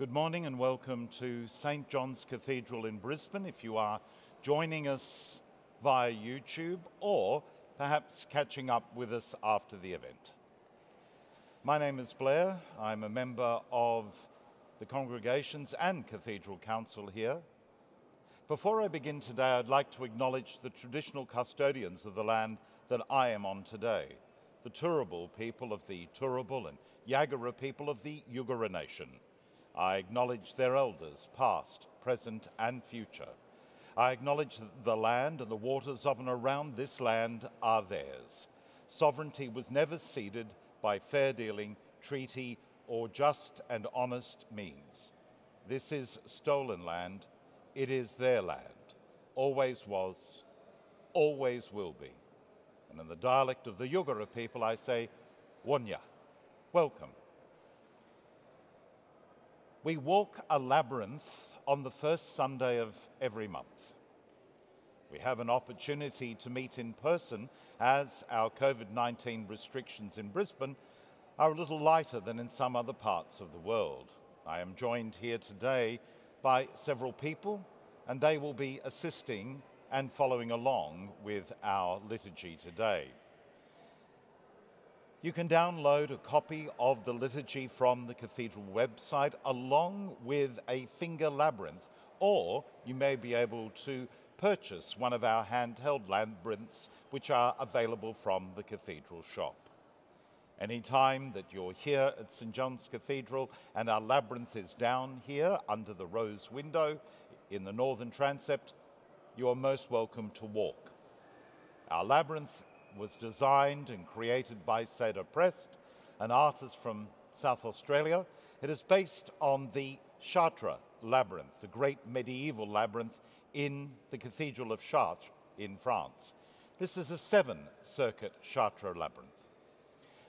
Good morning and welcome to St. John's Cathedral in Brisbane. If you are joining us via YouTube or perhaps catching up with us after the event. My name is Blair. I'm a member of the congregations and Cathedral Council here. Before I begin today, I'd like to acknowledge the traditional custodians of the land that I am on today, the Turrbal people of the Turrbal and Yagara people of the Yugara Nation. I acknowledge their elders, past, present, and future. I acknowledge that the land and the waters of and around this land are theirs. Sovereignty was never ceded by fair dealing, treaty, or just and honest means. This is stolen land. It is their land. Always was, always will be. And in the dialect of the Yugara people, I say, Wanya, welcome. We walk a labyrinth on the first Sunday of every month. We have an opportunity to meet in person as our COVID 19 restrictions in Brisbane are a little lighter than in some other parts of the world. I am joined here today by several people, and they will be assisting and following along with our liturgy today. You can download a copy of the liturgy from the Cathedral website along with a finger labyrinth, or you may be able to purchase one of our handheld labyrinths which are available from the Cathedral shop. Anytime that you're here at St John's Cathedral and our labyrinth is down here under the rose window in the northern transept, you are most welcome to walk. Our labyrinth was designed and created by Cedar Prest, an artist from South Australia. It is based on the Chartres labyrinth, the great medieval labyrinth in the Cathedral of Chartres in France. This is a seven circuit Chartres labyrinth.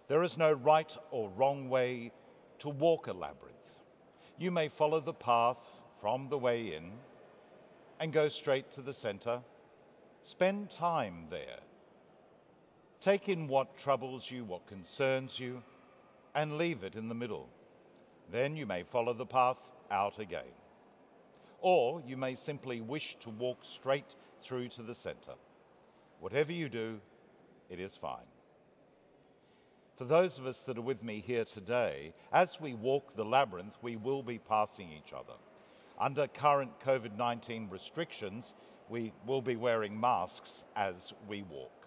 There is no right or wrong way to walk a labyrinth. You may follow the path from the way in and go straight to the center. Spend time there Take in what troubles you, what concerns you, and leave it in the middle. Then you may follow the path out again. Or you may simply wish to walk straight through to the center. Whatever you do, it is fine. For those of us that are with me here today, as we walk the labyrinth, we will be passing each other. Under current COVID 19 restrictions, we will be wearing masks as we walk.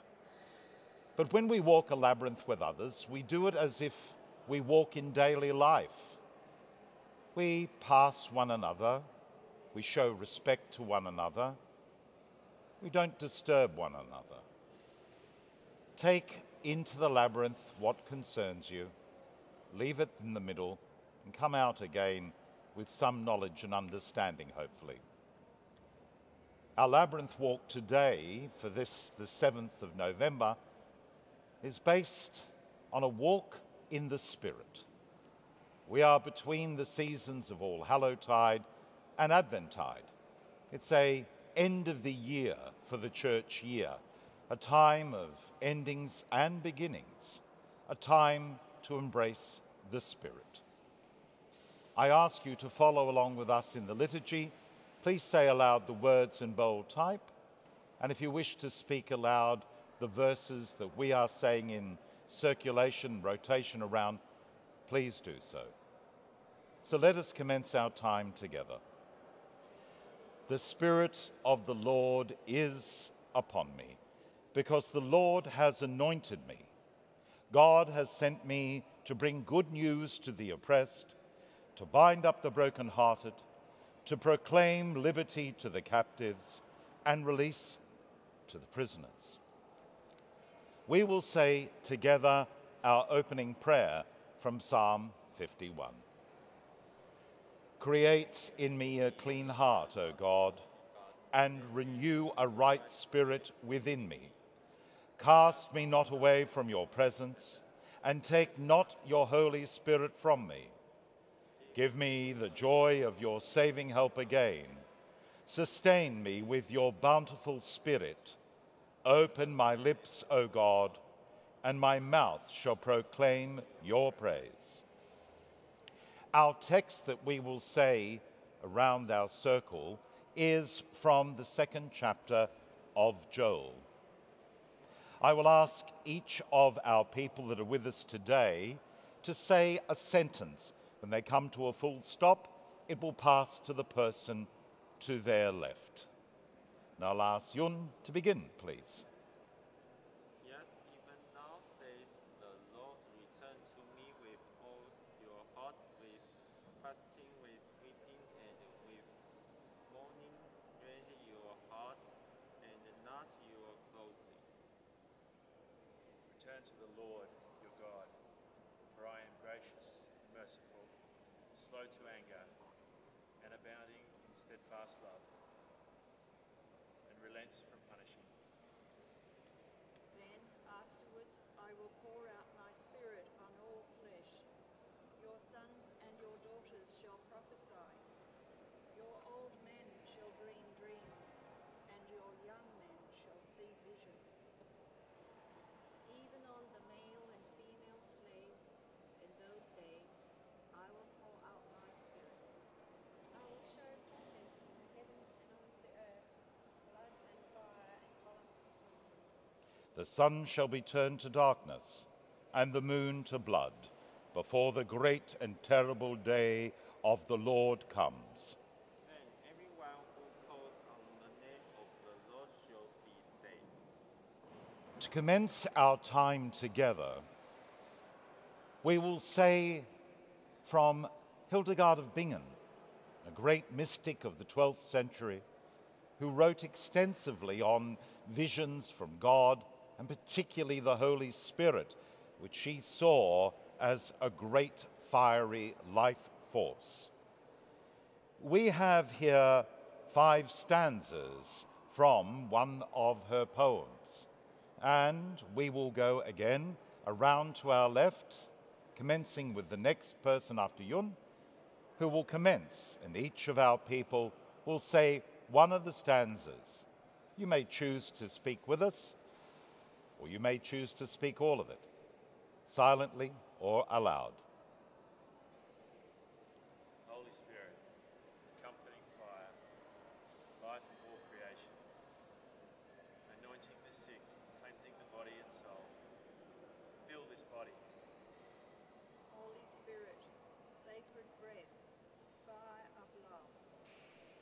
But when we walk a labyrinth with others, we do it as if we walk in daily life. We pass one another, we show respect to one another, we don't disturb one another. Take into the labyrinth what concerns you, leave it in the middle, and come out again with some knowledge and understanding, hopefully. Our labyrinth walk today, for this, the 7th of November, is based on a walk in the Spirit. We are between the seasons of All Hallowtide and Adventtide. It's a end of the year for the church year, a time of endings and beginnings, a time to embrace the Spirit. I ask you to follow along with us in the liturgy. Please say aloud the words in bold type, and if you wish to speak aloud, the verses that we are saying in circulation, rotation around, please do so. So let us commence our time together. The Spirit of the Lord is upon me, because the Lord has anointed me. God has sent me to bring good news to the oppressed, to bind up the brokenhearted, to proclaim liberty to the captives, and release to the prisoners we will say together our opening prayer from Psalm 51. Create in me a clean heart, O God, and renew a right spirit within me. Cast me not away from your presence, and take not your Holy Spirit from me. Give me the joy of your saving help again. Sustain me with your bountiful Spirit Open my lips, O God, and my mouth shall proclaim your praise. Our text that we will say around our circle is from the second chapter of Joel. I will ask each of our people that are with us today to say a sentence. When they come to a full stop, it will pass to the person to their left. Now I'll ask Yun to begin, please. Yet even now says the Lord, return to me with all your heart, with fasting, with weeping, and with mourning. Rend your hearts and not your clothing. Return to the Lord your God, for I am gracious, merciful, slow to anger, and abounding in steadfast love, and relents from punishing. Then afterwards I will pour out my spirit on all flesh. Your sons and your daughters shall prophesy. Your old men shall dream dreams, and your young men shall see visions. Even on the male and female slaves in those days, I will pour out my spirit. I will show portents in the heavens and on the earth, blood and fire and columns of smoke. The sun shall be turned to darkness, and the moon to blood, before the great and terrible day of the Lord comes. And everyone who calls on the name of the Lord shall be saved. To commence our time together, we will say from Hildegard of Bingen, a great mystic of the 12th century, who wrote extensively on visions from God and particularly the Holy Spirit, which she saw as a great fiery life force. We have here five stanzas from one of her poems, and we will go again around to our left, commencing with the next person after Yun, who will commence, and each of our people will say one of the stanzas. You may choose to speak with us, or you may choose to speak all of it, silently or aloud. Holy Spirit, comforting fire, life of all creation, anointing the sick, cleansing the body and soul, fill this body, Holy Spirit, sacred breath, fire of love,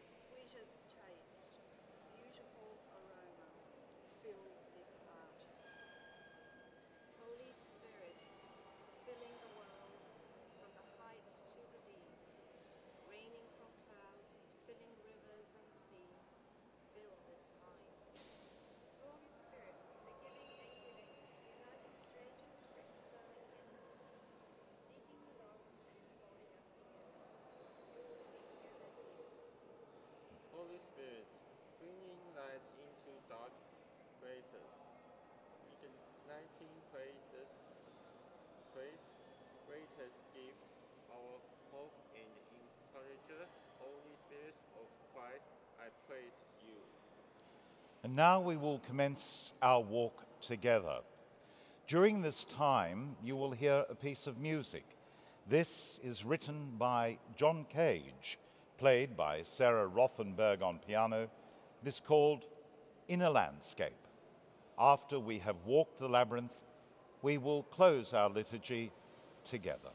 sweetest taste, beautiful aroma, fill this heart. Holy Spirit, filling the world from the heights to the deep, raining from clouds, filling rivers and sea, fill this mind. Holy Spirit, forgiving and giving, uniting strangers, reconciling enemies, seeking the lost and folding us together. Fill these gathered here. Spirit, bringing light into dark places, igniting places, place, greatest gift, our hope and encourager, Holy Spirit of Christ, I praise you. And now we will commence our walk together. During this time, you will hear a piece of music. This is written by John Cage, played by Sarah Rothenberg on piano. This called In a Landscape. After we have walked the labyrinth, we will close our liturgy together.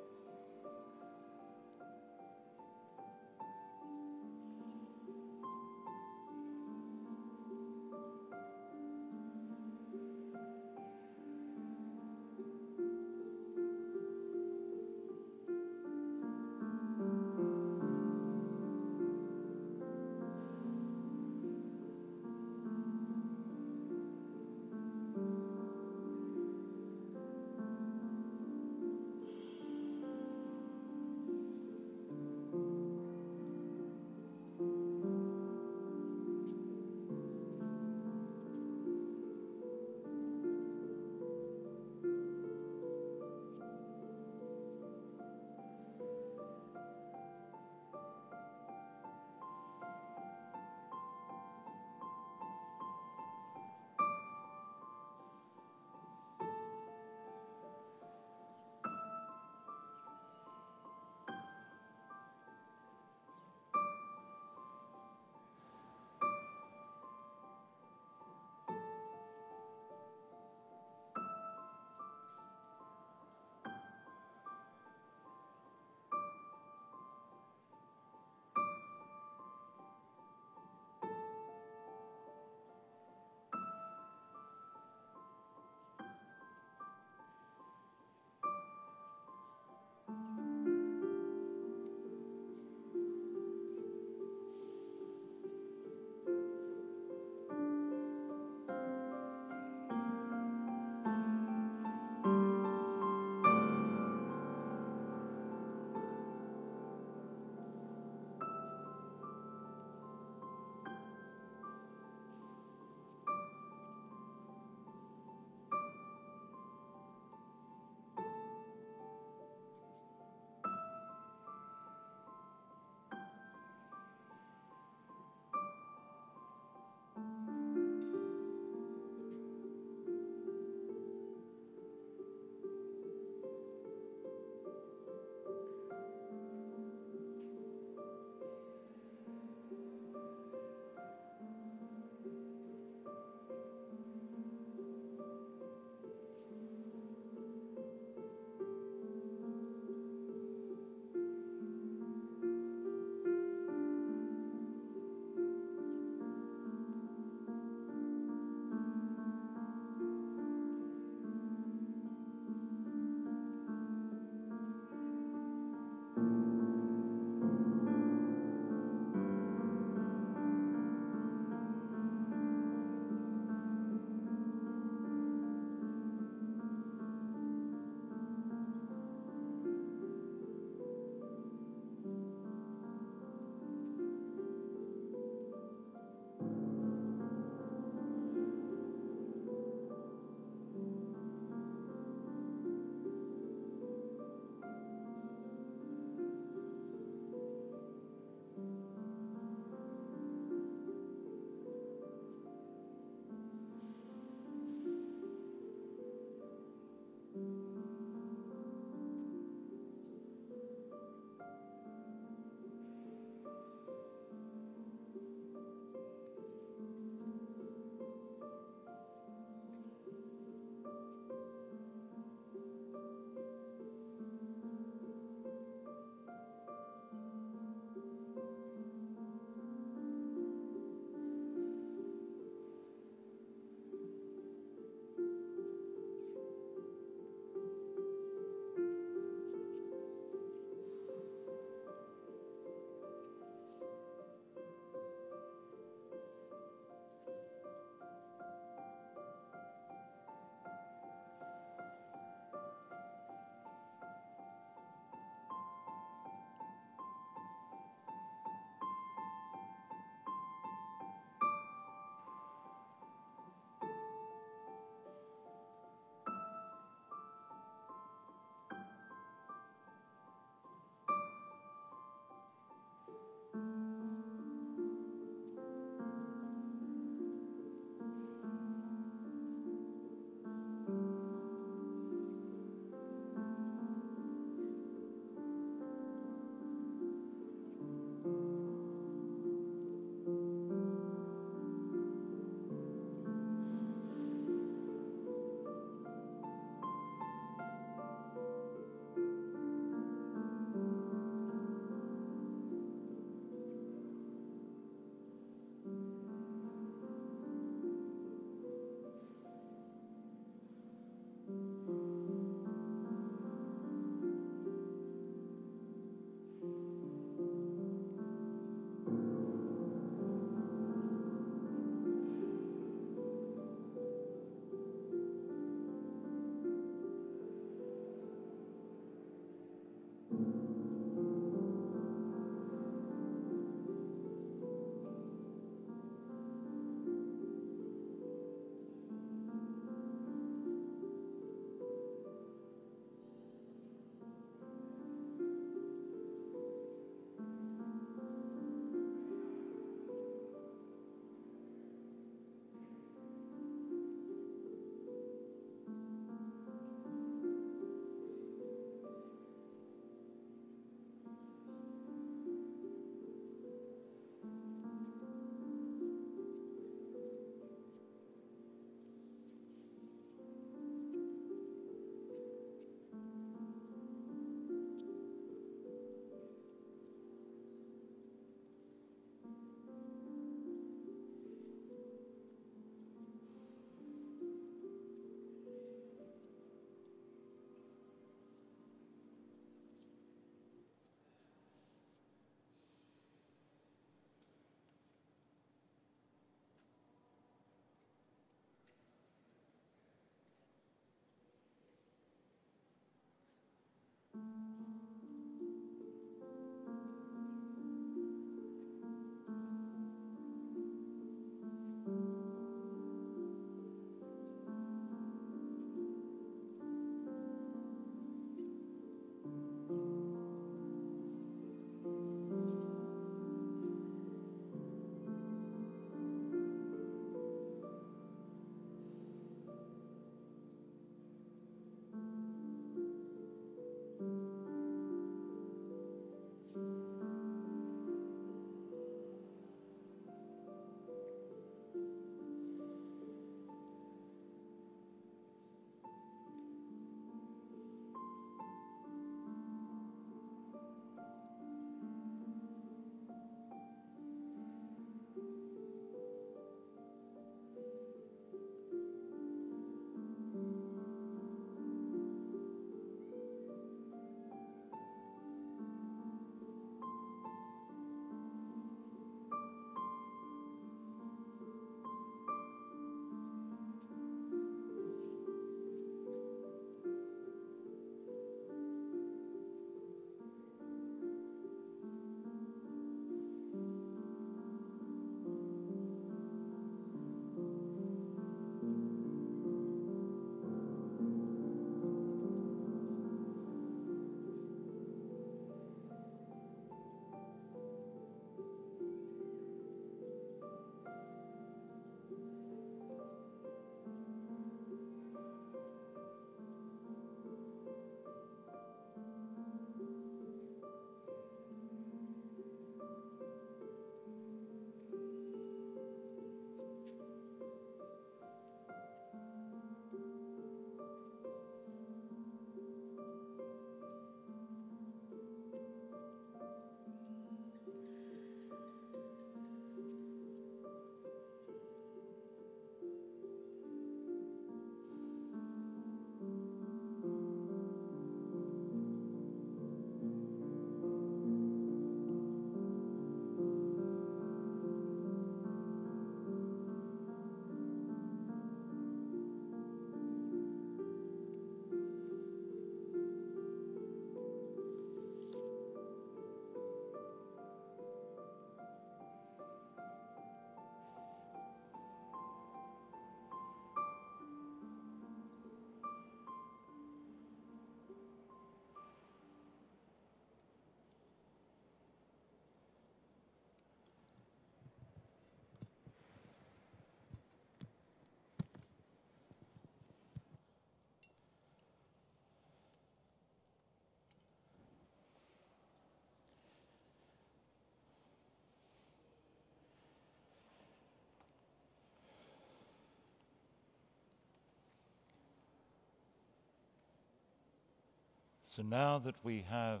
So now that we have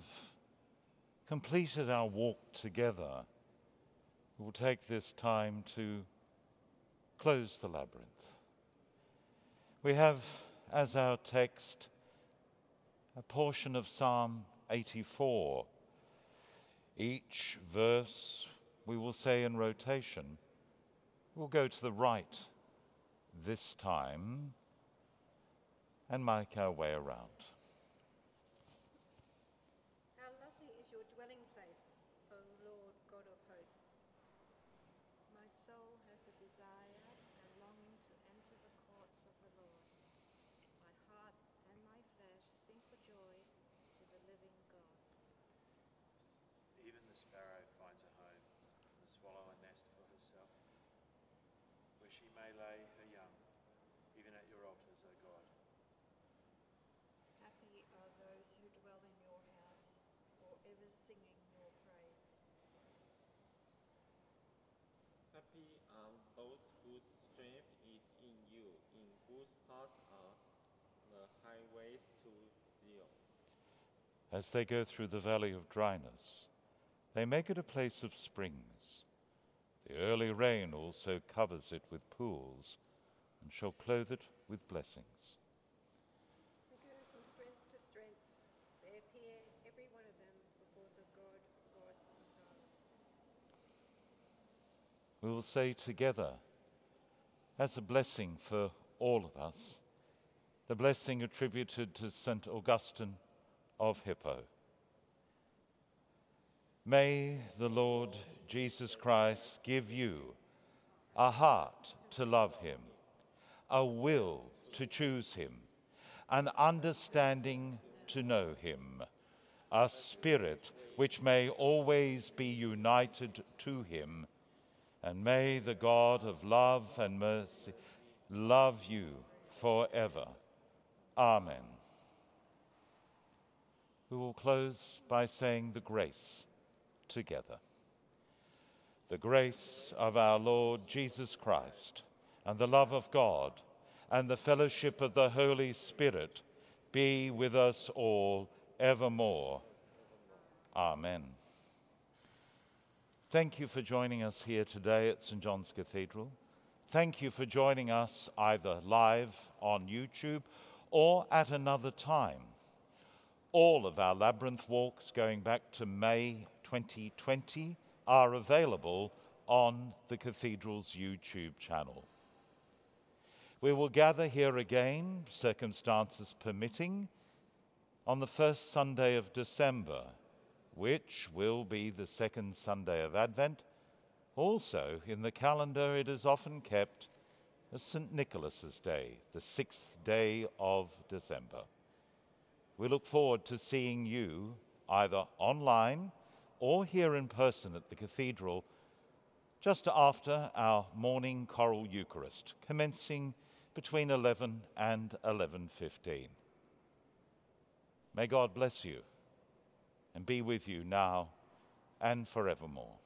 completed our walk together, we'll take this time to close the labyrinth. We have as our text a portion of Psalm 84. Each verse we will say in rotation. We'll go to the right this time and make our way around. How lovely is your dwelling place, O Lord God of hosts. My soul has a desire and longing to enter the courts of the Lord. My heart and my flesh sing for joy to the living God. Even the sparrow finds a home, and the swallow a nest for herself, where she may lay her young, even at your altars, O God. Happy are those who dwell in your house, forever singing your praise. Happy are those whose strength is in you, in whose hearts are the highways to Zion. As they go through the valley of dryness, they make it a place of springs. The early rain also covers it with pools and shall clothe it with blessings. They go from strength to strength. They appear, every one of them, before the God of gods in We will say together, as a blessing for all of us, the blessing attributed to St. Augustine of Hippo. May the Lord Jesus Christ give you a heart to love him, a will to choose him, an understanding to know him, a spirit which may always be united to him, and may the God of love and mercy love you forever. Amen. We will close by saying the grace together. The grace of our Lord Jesus Christ, and the love of God, and the fellowship of the Holy Spirit be with us all evermore. Amen. Thank you for joining us here today at St. John's Cathedral. Thank you for joining us either live on YouTube or at another time. All of our labyrinth walks going back to May 2020 are available on the Cathedral's YouTube channel. We will gather here again, circumstances permitting, on the first Sunday of December, which will be the second Sunday of Advent. Also, in the calendar, it is often kept as St. Nicholas's Day, the sixth day of December. We look forward to seeing you either online or here in person at the cathedral just after our morning choral Eucharist, commencing between 11 and 11:15. May God bless you and be with you now and forevermore.